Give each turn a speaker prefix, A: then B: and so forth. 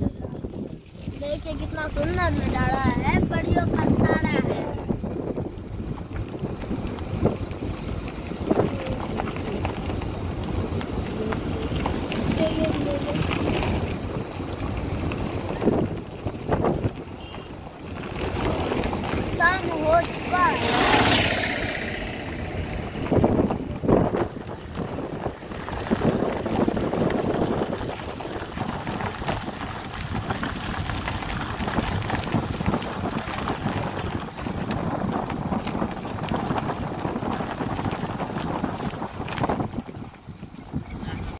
A: देखिए कितना सुंदर नज़ारा है बड़ी खतारा है। हो चुका है।